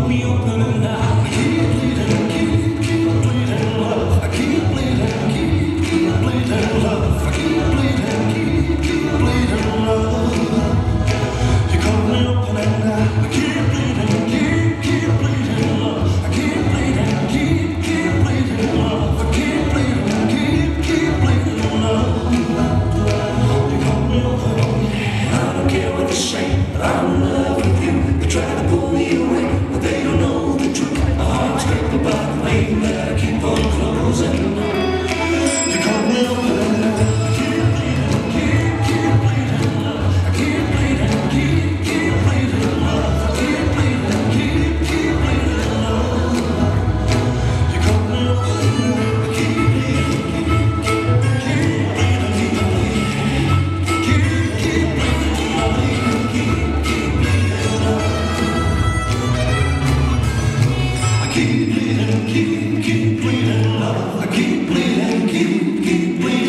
we open keep bleeding, keep, keep bleeding, love. I keep bleeding, keep, keep bleeding.